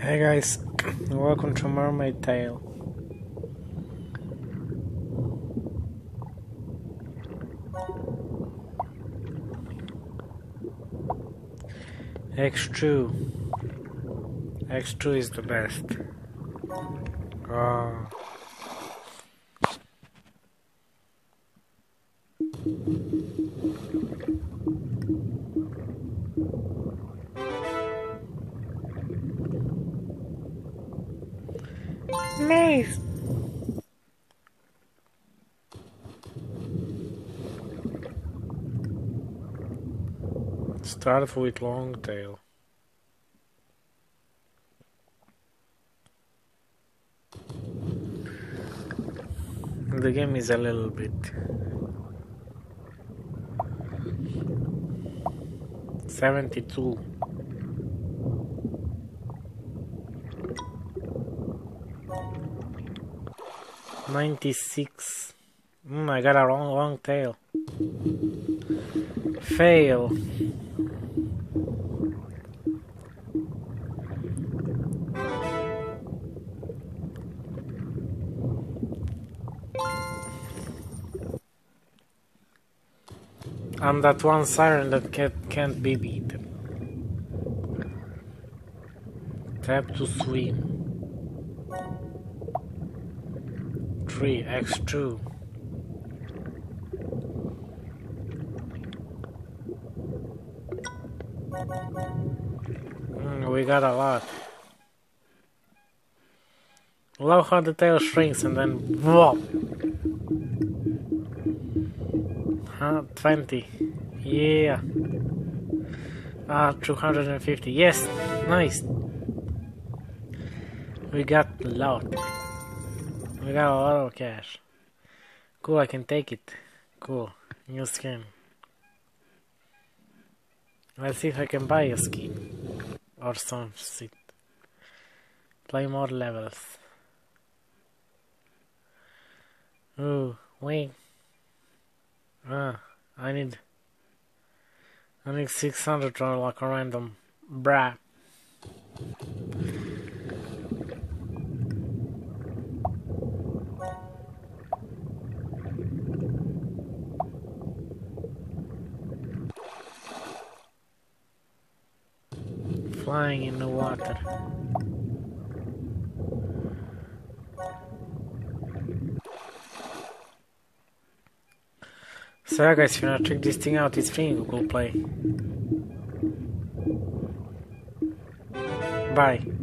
Hey guys, welcome to Mermaid Tail. X2. X2 is the best. Ah. Nice. Start with long tail. The game is a little bit seventy two. Ninety six. Mm, I got a wrong long tail. Fail. I'm that one siren that can't, can't be beaten. Tap to swim. 3 X2. Mm, we got a lot. Love how the tail shrinks and then whoop. Huh? 20. Yeah. Ah, 250. Yes, nice. We got a lot. Got a lot of cash. Cool, I can take it. Cool. New skin. Let's see if I can buy a skin. Or some shit. Play more levels. Ooh, wait. Ah, I need... I need 600 to unlock a random brat. Flying in the water. So yeah guys, if you wanna check this thing out, it's free in Google Play. Bye.